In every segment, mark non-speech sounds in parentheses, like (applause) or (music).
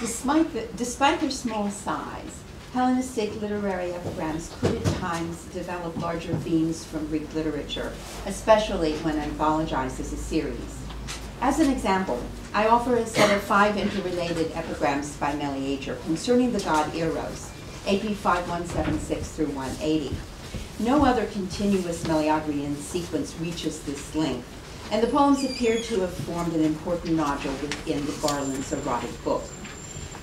Despite, the, despite their small size, Hellenistic literary epigrams could at times develop larger themes from Greek literature, especially when anthologized as a series. As an example, I offer a set of five interrelated epigrams by Meleager concerning the god Eros, AP 5176 through 180. No other continuous Meleagrian sequence reaches this length, and the poems appear to have formed an important nodule within the Garland's erotic book.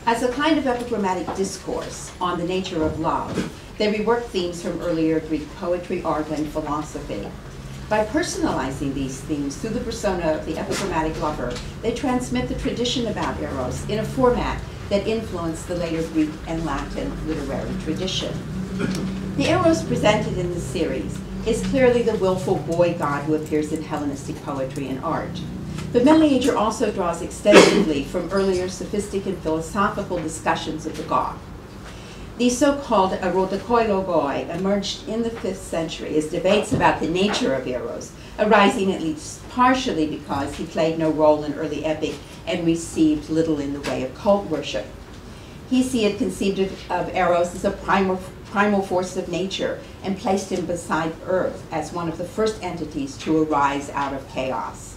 As a kind of epigrammatic discourse on the nature of love, they rework themes from earlier Greek poetry, art, and philosophy. By personalizing these themes through the persona of the epigrammatic lover, they transmit the tradition about Eros in a format that influenced the later Greek and Latin literary tradition. The Eros presented in the series is clearly the willful boy god who appears in Hellenistic poetry and art. But Meleager also draws extensively from earlier sophistic and philosophical discussions of the god. These so-called erotikoi logoi emerged in the 5th century as debates about the nature of Eros, arising at least partially because he played no role in early epic and received little in the way of cult worship. Hesiod conceived of Eros as a primal, primal force of nature and placed him beside Earth as one of the first entities to arise out of chaos.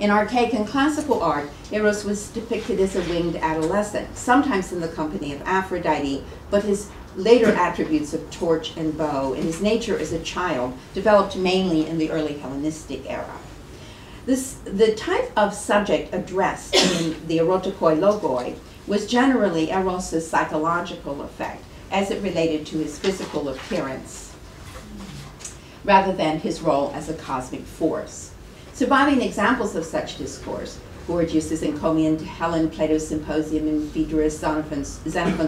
In archaic and classical art, Eros was depicted as a winged adolescent, sometimes in the company of Aphrodite, but his later attributes of torch and bow and his nature as a child developed mainly in the early Hellenistic era. This, the type of subject addressed in the erotikoi logoi was generally Eros's psychological effect as it related to his physical appearance rather than his role as a cosmic force. Surviving examples of such discourse, Gorgias's Encomium to Helen, Plato's Symposium, and Phaedrus' Xenophon's,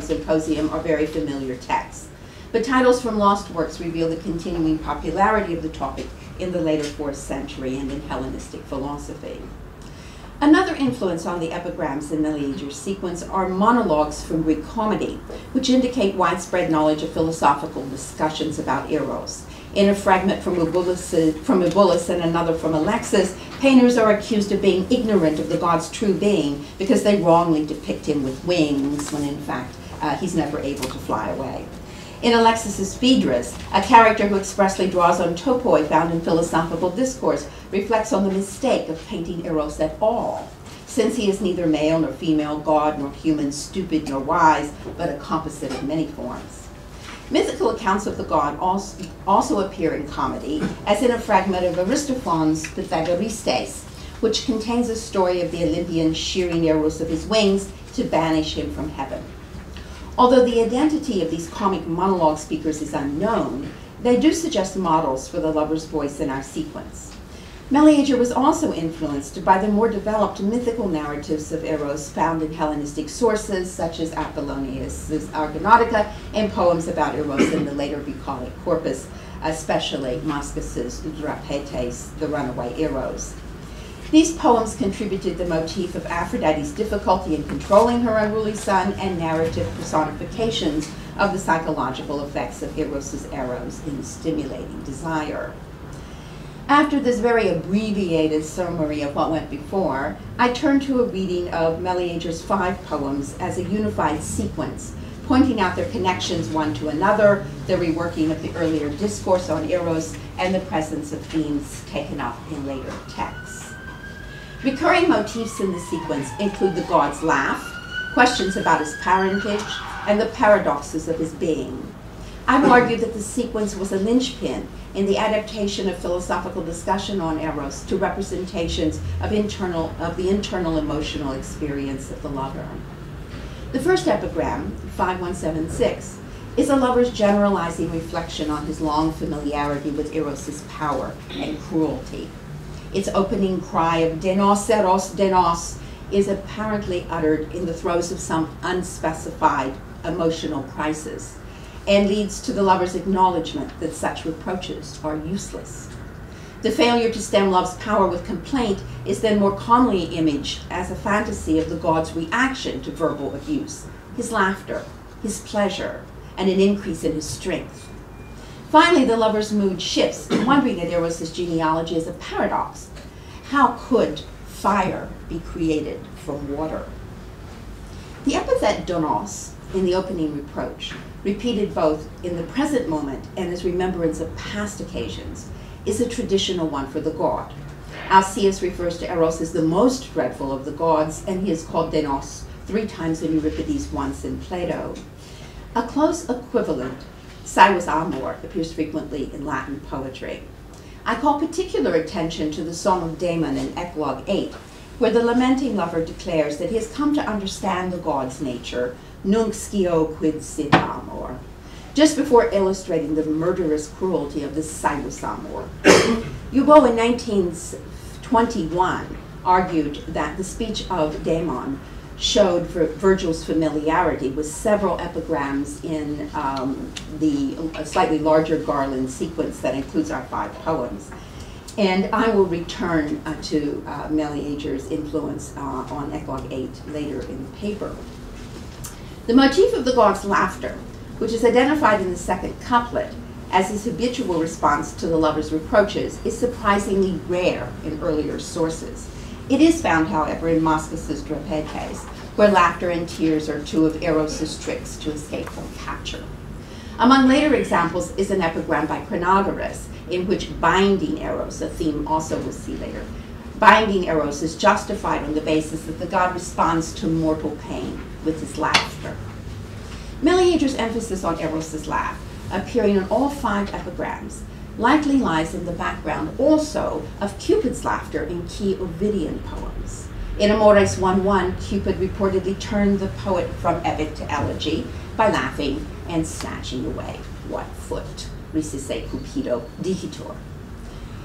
Symposium are very familiar texts. But titles from lost works reveal the continuing popularity of the topic in the later 4th century and in Hellenistic philosophy. Another influence on the epigrams in the Meleager's sequence are monologues from Greek comedy, which indicate widespread knowledge of philosophical discussions about Eros. In a fragment from Eubulus, from and another from Alexis, painters are accused of being ignorant of the god's true being because they wrongly depict him with wings when in fact uh, he's never able to fly away. In Alexis's Phaedrus, a character who expressly draws on topoi found in philosophical discourse reflects on the mistake of painting Eros at all, since he is neither male nor female, god nor human, stupid nor wise, but a composite of many forms. Mythical accounts of the god also, appear in comedy, as in a fragment of Aristophanes' Pythagoristes, which contains a story of the Olympian shearing Eros of his wings to banish him from heaven. Although the identity of these comic monologue speakers is unknown, they do suggest models for the lover's voice in our sequence. Meleager was also influenced by the more developed mythical narratives of Eros found in Hellenistic sources, such as Apollonius' Argonautica and poems about Eros in the later bucolic corpus, especially Moschus's Drapetes, the runaway Eros. These poems contributed the motif of Aphrodite's difficulty in controlling her unruly son and narrative personifications of the psychological effects of Eros's arrows in stimulating desire. After this very abbreviated summary of what went before, I turn to a reading of Meleager's five poems as a unified sequence, pointing out their connections one to another, the reworking of the earlier discourse on Eros, and the presence of themes taken up in later texts. Recurring motifs in the sequence include the god's laugh, questions about his parentage, and the paradoxes of his being. I would argue that the sequence was a linchpin in the adaptation of philosophical discussion on eros to representations of, internal, of the internal emotional experience of the lover. The first epigram, 5176, is a lover's generalizing reflection on his long familiarity with Eros's power and cruelty. Its opening cry of deinos eros deinos is apparently uttered in the throes of some unspecified emotional crisis and leads to the lover's acknowledgement that such reproaches are useless. The failure to stem love's power with complaint is then more commonly imaged as a fantasy of the god's reaction to verbal abuse, his laughter, his pleasure, and an increase in his strength. Finally, the lover's mood shifts to wondering at Eros' genealogy as a paradox. How could fire be created from water? The epithet deinos in the opening reproach, repeated both in the present moment and as remembrance of past occasions, is a traditional one for the god. Alcaeus refers to Eros as the most dreadful of the gods, and he is called deinos three times in Euripides, once in Plato. A close equivalent, saevus Amor, appears frequently in Latin poetry. I call particular attention to the Song of Damon in Eclogue 8, where the lamenting lover declares that he has come to understand the god's nature, nunc scio quid sit amor, just before illustrating the murderous cruelty of the saevus Amor. (coughs) Hugo in 1921 argued that the speech of Damon showed Virgil's familiarity with several epigrams in um, the slightly larger Garland sequence that includes our five poems. And I will return uh, to uh, influence uh, on Eclogue 8 later in the paper. The motif of the god's laughter, which is identified in the second couplet as his habitual response to the lover's reproaches, is surprisingly rare in earlier sources. It is found, however, in Moschus's Drapetes, where laughter and tears are two of Eros's tricks to escape from capture. Among later examples is an epigram by Crinagoras, in which binding Eros, a theme also we'll see later, binding Eros is justified on the basis that the god responds to mortal pain with his laughter. Meleager's emphasis on Eros's laugh, appearing in all five epigrams, likely lies in the background also of Cupid's laughter in key Ovidian poems. In Amores 1-1, Cupid reportedly turned the poet from epic to elegy by laughing and snatching away what foot, recisse cupido dicitur.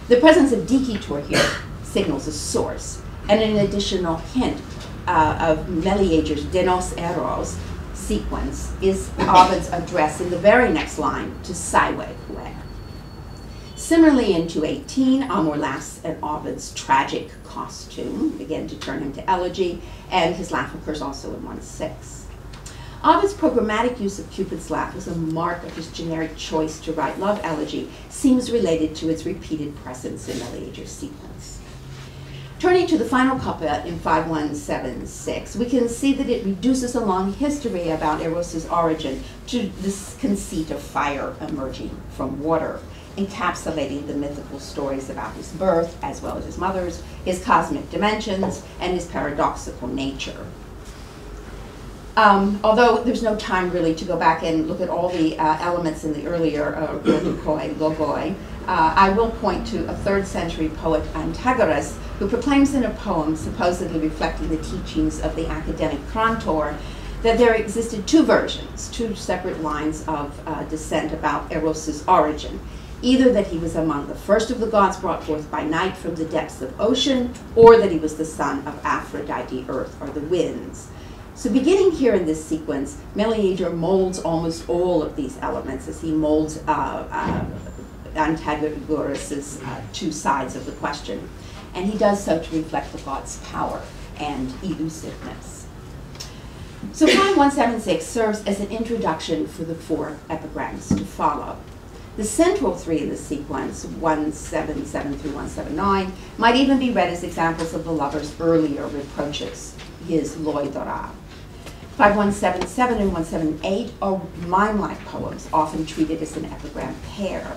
The presence of dicitur here (coughs) signals a source and an additional hint uh, of Meleager's Deinos Eros sequence is Ovid's (coughs) address in the very next line to Psyche, Similarly, in 218, Amor laughs at Ovid's tragic costume, again to turn him to elegy, and his laugh occurs also in 1-6. Ovid's programmatic use of Cupid's laugh as a mark of his generic choice to write love elegy seems related to its repeated presence in Meleager's sequence. Turning to the final couplet in 5176, we can see that it reduces a long history about Eros's origin to this conceit of fire emerging from water encapsulating the mythical stories about his birth, as well as his mother's, his cosmic dimensions, and his paradoxical nature. Um, although there's no time really to go back and look at all the uh, elements in the earlier uh, Logoi, uh, I will point to a third century poet, Antagoras, who proclaims in a poem supposedly reflecting the teachings of the academic Crantor that there existed two versions, two separate lines of uh, descent about Eros's origin either that he was among the first of the gods brought forth by night from the depths of ocean, or that he was the son of Aphrodite, earth, or the winds. So beginning here in this sequence, Meleager molds almost all of these elements as he molds uh, uh, Antagoras' uh, two sides of the question. And he does so to reflect the god's power and elusiveness. So 5176 serves as an introduction for the four epigrams to follow. The central three in the sequence, 177 through 179, might even be read as examples of the lover's earlier reproaches, his loidora. 5177 and 178 are mime-like poems, often treated as an epigram pair.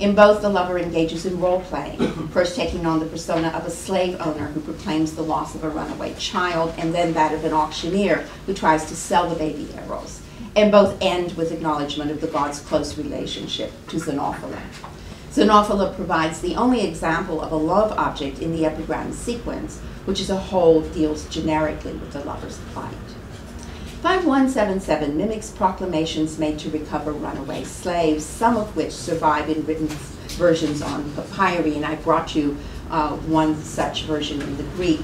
In both, the lover engages in role-playing, (coughs) first taking on the persona of a slave owner who proclaims the loss of a runaway child, and then that of an auctioneer who tries to sell the baby Eros and both end with acknowledgement of the god's close relationship to Zenophila. Zenophila provides the only example of a love object in the epigram sequence, which as a whole deals generically with the lover's plight. 5177 mimics proclamations made to recover runaway slaves, some of which survive in written versions on papyri, and I brought you uh, one such version in the Greek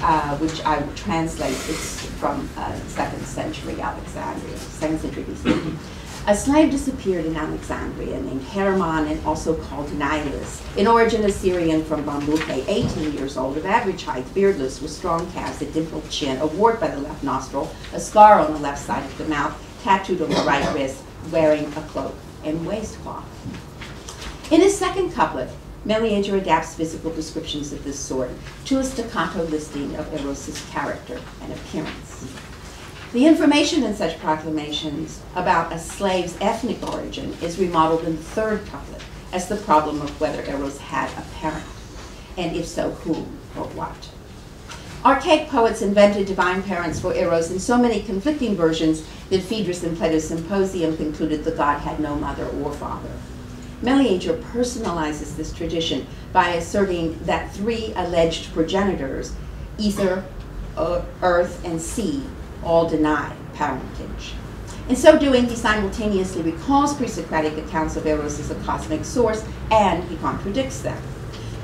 uh, which I will translate. It's from uh, second century Alexandria, second century BC. A slave disappeared in Alexandria named Hermon and also called Nilus. In origin, a Syrian from Bambyke, 18 years old, of average height, beardless, with strong calves, a dimpled chin, a wart by the left nostril, a scar on the left side of the mouth, tattooed on the right wrist, wearing a cloak and waistcloth. In his second couplet, Meleager adapts physical descriptions of this sort to a staccato listing of Eros's character and appearance. The information in such proclamations about a slave's ethnic origin is remodeled in the third couplet as the problem of whether Eros had a parent, and if so, whom or what. Archaic poets invented divine parents for Eros in so many conflicting versions that Phaedrus in Plato's Symposium concluded the god had no mother or father. Meleager personalizes this tradition by asserting that three alleged progenitors, ether, earth, and sea, all deny parentage. In so doing, he simultaneously recalls pre-Socratic accounts of Eros as a cosmic source, and he contradicts them.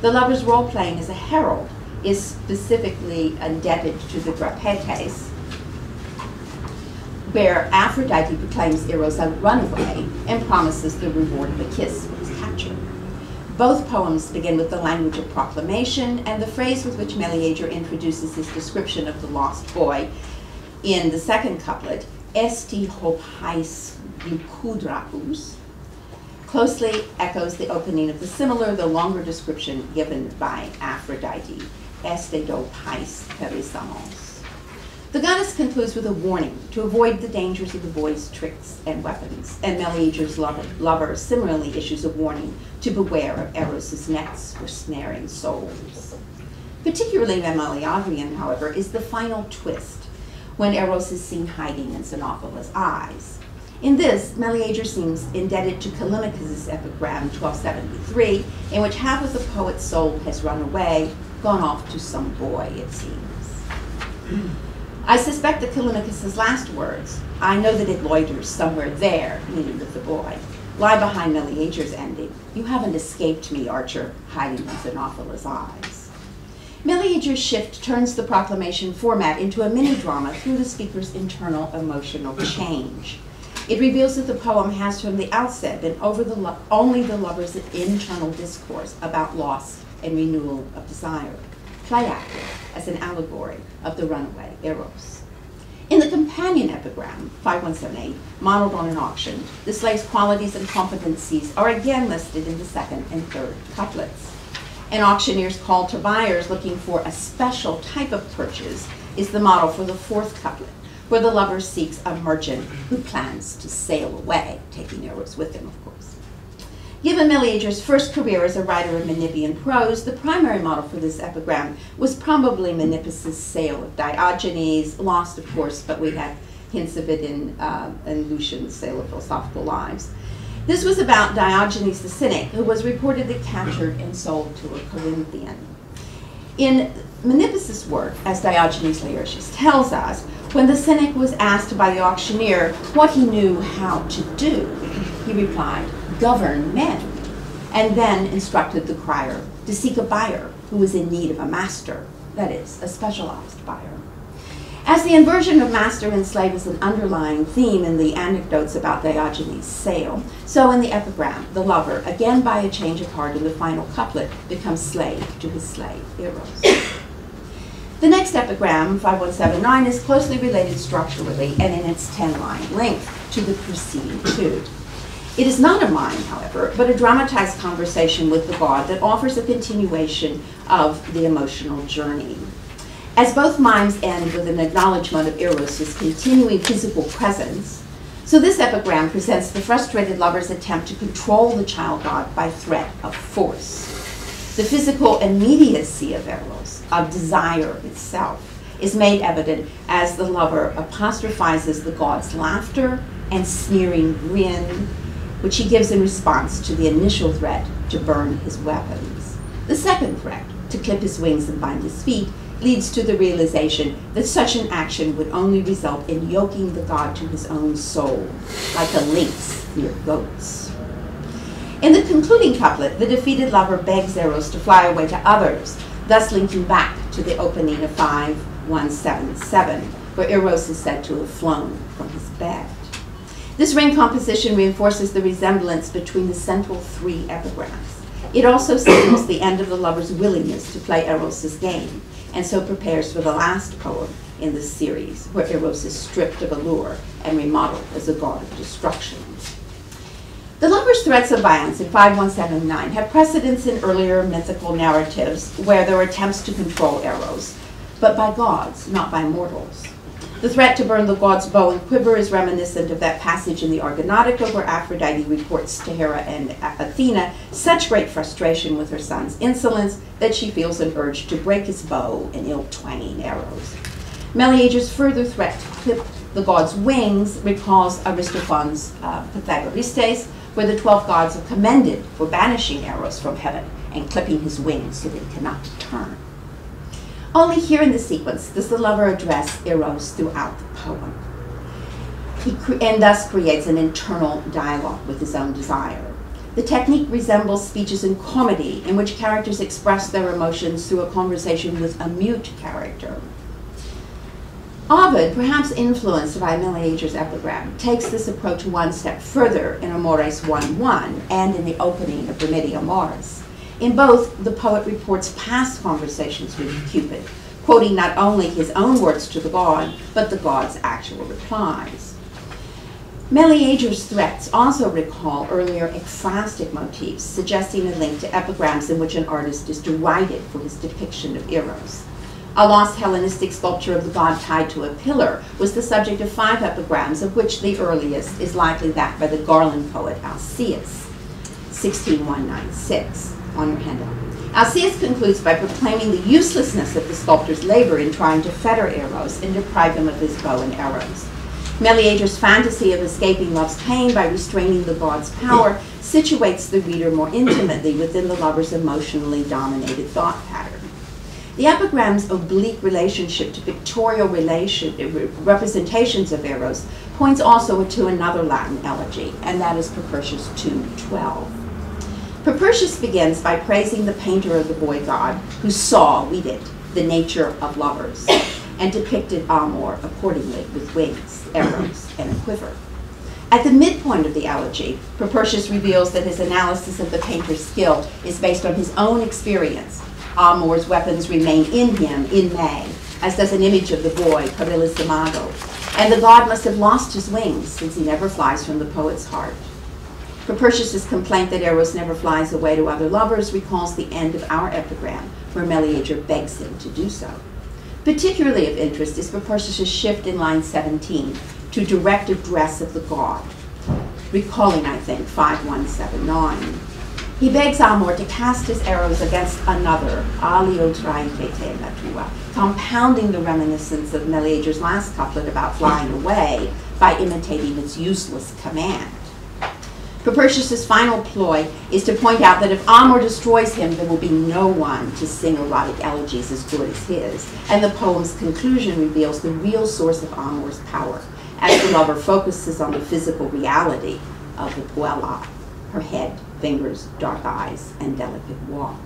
The lover's role playing as a herald is specifically indebted to the Drapetes, where Aphrodite proclaims Eros a runaway and promises the reward of a kiss for his capture. Both poems begin with the language of proclamation, and the phrase with which Meleager introduces his description of the lost boy in the second couplet, Esti hopais leukudraus, closely echoes the opening of the similar, though longer description given by Aphrodite, Este do pais perisamos. The goddess concludes with a warning to avoid the dangers of the boy's tricks and weapons, and Meleager's lover, lover similarly issues a warning to beware of Eros's nets for snaring souls. Particularly Meleagrian, however, is the final twist when Eros is seen hiding in Xenophil's eyes. In this, Meleager seems indebted to Callimachus' epigram 1273, in which half of the poet's soul has run away, gone off to some boy, it seems. I suspect that Callimachus' last words, I know that it loiters somewhere there, meaning with the boy, lie behind Meleager's ending. You haven't escaped me, Archer, hiding in Xenophil's eyes. Meleager's shift turns the proclamation format into a mini drama through the speaker's internal emotional change. It reveals that the poem has from the outset been over the only the lover's internal discourse about loss and renewal of desire, play acted as an allegory of the runaway Eros. In the companion epigram, 5178, modeled on an auction, the slave's qualities and competencies are again listed in the second and third couplets. An auctioneer's call to buyers looking for a special type of purchase is the model for the fourth couplet, where the lover seeks a merchant who plans to sail away, taking Eros with him, of course. Given Meleager's first career as a writer of Menippean prose, the primary model for this epigram was probably Menippus' Sale of Diogenes, lost, of course, but we have hints of it in, uh, in Lucian's Sale of Philosophical Lives. This was about Diogenes the Cynic, who was reportedly captured and sold to a Corinthian. In Menippus' work, as Diogenes Laertius tells us, when the Cynic was asked by the auctioneer what he knew how to do, he replied, govern men, and then instructed the crier to seek a buyer who was in need of a master, that is, a specialized buyer. As the inversion of master and slave is an underlying theme in the anecdotes about Diogenes' sale, so in the epigram, the lover, again by a change of heart in the final couplet, becomes slave to his slave, Eros. The next epigram, 5179, is closely related structurally and in its 10-line length to the preceding two. It is not a mime, however, but a dramatized conversation with the god that offers a continuation of the emotional journey. As both mimes end with an acknowledgement of Eros' continuing physical presence, so this epigram presents the frustrated lover's attempt to control the child god by threat of force. The physical immediacy of Eros, of desire itself, is made evident as the lover apostrophizes the god's laughter and sneering grin, which he gives in response to the initial threat to burn his weapons. The second threat, to clip his wings and bind his feet, leads to the realization that such an action would only result in yoking the god to his own soul, like a lynx near goats. In the concluding couplet, the defeated lover begs Eros to fly away to others, thus linking back to the opening of 5177, where Eros is said to have flown from his bed. This ring composition reinforces the resemblance between the central three epigrams. It also signals the end of the lover's willingness to play Eros's game, and so prepares for the last poem in the series, where Eros is stripped of allure and remodeled as a god of destruction. The lover's threats of violence in 5179 have precedence in earlier mythical narratives where there were attempts to control Eros, but by gods, not by mortals. The threat to burn the god's bow and quiver is reminiscent of that passage in the Argonautica where Aphrodite reports to Hera and Athena such great frustration with her son's insolence that she feels an urge to break his bow and ill-twanging arrows. Meleager's further threat to clip the god's wings recalls Aristophanes' uh, Pythagoristes, where the twelve gods are commended for banishing Eros from heaven and clipping his wings so that he cannot turn. Only here in the sequence does the lover address Eros throughout the poem. He and thus creates an internal dialogue with his own desire. The technique resembles speeches in comedy, in which characters express their emotions through a conversation with a mute character. Ovid, perhaps influenced by Meleager's epigram, takes this approach one step further in Amores 1.1 and in the opening of Remedia Amoris. In both, the poet reports past conversations with Cupid, quoting not only his own words to the god, but the god's actual replies. Meleager's threats also recall earlier ekphrastic motifs, suggesting a link to epigrams in which an artist is derided for his depiction of Eros. A lost Hellenistic sculpture of the god tied to a pillar was the subject of five epigrams, of which the earliest is likely that by the Garland poet Alcaeus, 16196 on your handout. Alcaeus concludes by proclaiming the uselessness of the sculptor's labor in trying to fetter Eros and deprive him of his bow and arrows. Meleager's fantasy of escaping love's pain by restraining the god's power situates the reader more intimately within the lover's emotionally dominated thought pattern. The epigram's oblique relationship to pictorial relation, eh, representations of Eros points also to another Latin elegy, and that is Propertius 2.12. Propertius begins by praising the painter of the boy god who saw, we did, the nature of lovers, and depicted Amor accordingly with wings, arrows, and a quiver. At the midpoint of the elegy, Propertius reveals that his analysis of the painter's skill is based on his own experience. Amor's weapons remain in him in May, as does an image of the boy, Carillissimo, and the god must have lost his wings, since he never flies from the poet's heart. Propertius' complaint that Eros never flies away to other lovers recalls the end of our epigram, where Meleager begs him to do so. Particularly of interest is Propertius' shift in line 17 to direct address of the god, recalling, I think, 5179. He begs Amor to cast his arrows against another, alio traitete latua, compounding the reminiscence of Meleager's last couplet about flying away by imitating its useless command. Propertius' final ploy is to point out that if Amor destroys him, there will be no one to sing erotic elegies as good as his. And the poem's conclusion reveals the real source of Amor's power, as the lover focuses on the physical reality of the Puella, her head, fingers, dark eyes, and delicate walk.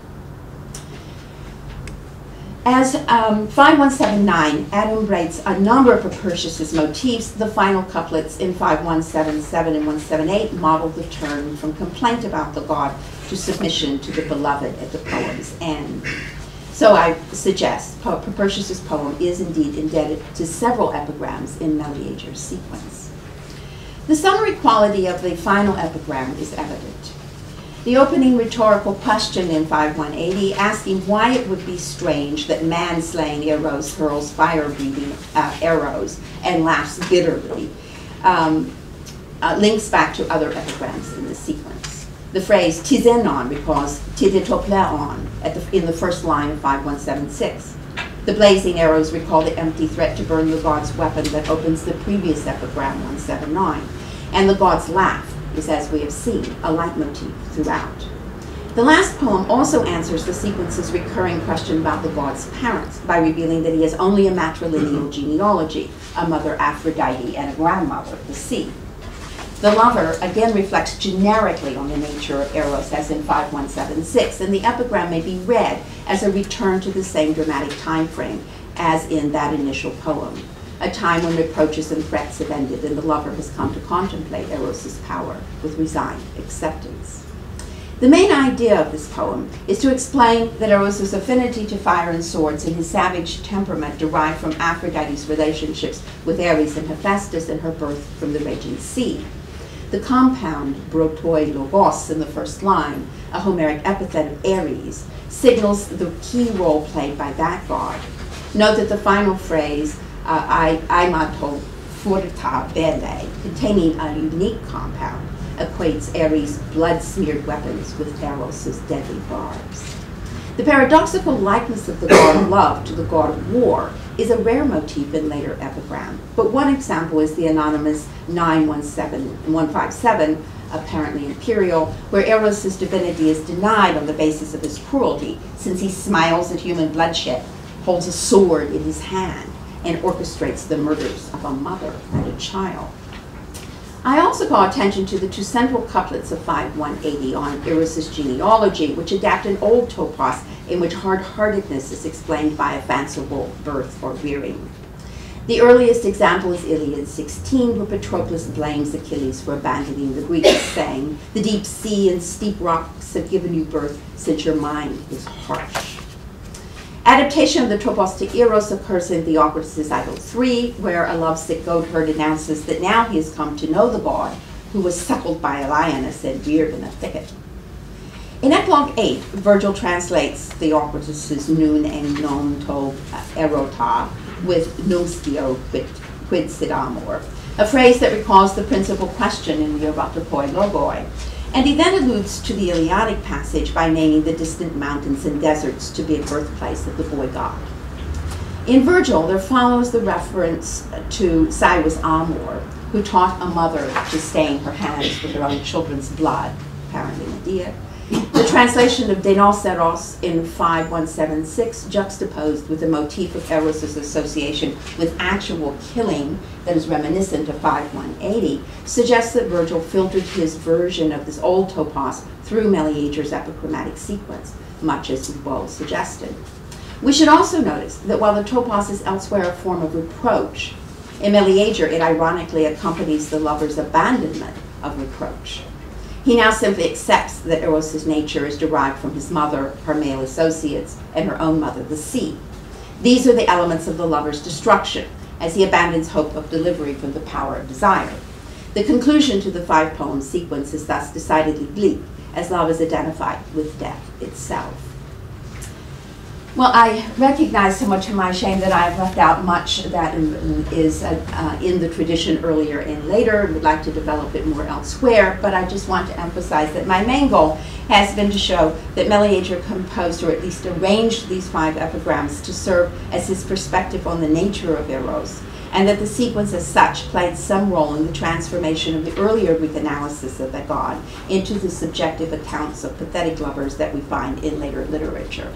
As um, 5179 writes a number of Propertius's motifs, the final couplets in 5177 and 178 model the turn from complaint about the god to submission to the beloved at the poem's end. So I suggest Propertius's poem is indeed indebted to several epigrams in Meleager's sequence. The summary quality of the final epigram is evident. The opening rhetorical question in 5180 asking why it would be strange that man-slaying Eros hurls fire-breathing uh, arrows and laughs bitterly um, uh, links back to other epigrams in the sequence. The phrase tizenon recalls tidetopleon in the first line of 5176. The blazing arrows recall the empty threat to burn the god's weapon that opens the previous epigram 179. And the god's laugh is, as we have seen, a leitmotif throughout. The last poem also answers the sequence's recurring question about the god's parents by revealing that he has only a matrilineal mm-hmm. genealogy, a mother Aphrodite and a grandmother, the sea. The lover again reflects generically on the nature of Eros as in 5176, and the epigram may be read as a return to the same dramatic time frame as in that initial poem a time when reproaches and threats have ended and the lover has come to contemplate Eros's power with resigned acceptance. The main idea of this poem is to explain that Eros's affinity to fire and swords and his savage temperament derived from Aphrodite's relationships with Ares and Hephaestus and her birth from the raging sea. The compound brotoloigos in the first line, a Homeric epithet of Ares, signals the key role played by that god. Note that the final phrase uh, I, Imato Furta Belle, containing a unique compound, equates Ares' blood-smeared weapons with Eros' deadly barbs. The paradoxical likeness of the god of love to the god of war is a rare motif in later epigram, but one example is the anonymous 9157, apparently imperial, where Eros' divinity is denied on the basis of his cruelty, since he smiles at human bloodshed, holds a sword in his hand, and orchestrates the murders of a mother and a child. I also call attention to the two central couplets of 5180 on Eros's genealogy, which adapt an old topos in which hard-heartedness is explained by a fanciful birth or rearing. The earliest example is Iliad 16, where Patroclus blames Achilles for abandoning the Greeks, saying, The deep sea and steep rocks have given you birth, since your mind is harsh. Adaptation of the topos to Eros occurs in Theocritus' Idyll 3, where a lovesick goatherd announces that now he has come to know the god, who was suckled by a lioness and reared in a thicket. In Eclogue 8, Virgil translates Theocritus' nun en non to erota with nunc scio quid, quid sit amor, a phrase that recalls the principal question in the erotikoi logoi, and he then alludes to the Iliadic passage by naming the distant mountains and deserts to be a birthplace of the boy god. In Virgil, there follows the reference to saevus Amor, who taught a mother to stain her hands with her own children's blood, apparently Medea. The translation of Deinos Eros in 5176, juxtaposed with the motif of Eros' association with actual killing that is reminiscent of 5180, suggests that Virgil filtered his version of this old topos through Meleager's epigrammatic sequence, much as Boyle suggested. We should also notice that while the topos is elsewhere a form of reproach, in Meleager it ironically accompanies the lover's abandonment of reproach. He now simply accepts that Eros's nature is derived from his mother, her male associates, and her own mother, the sea. These are the elements of the lover's destruction, as he abandons hope of delivery from the power of desire. The conclusion to the five poem sequence is thus decidedly bleak, as love is identified with death itself. Well, I recognize so much to my shame that I have left out much that is uh, uh, in the tradition earlier and later. Would like to develop it more elsewhere, but I just want to emphasize that my main goal has been to show that Meleager composed or at least arranged these five epigrams to serve as his perspective on the nature of Eros, and that the sequence as such played some role in the transformation of the earlier Greek analysis of the god into the subjective accounts of pathetic lovers that we find in later literature.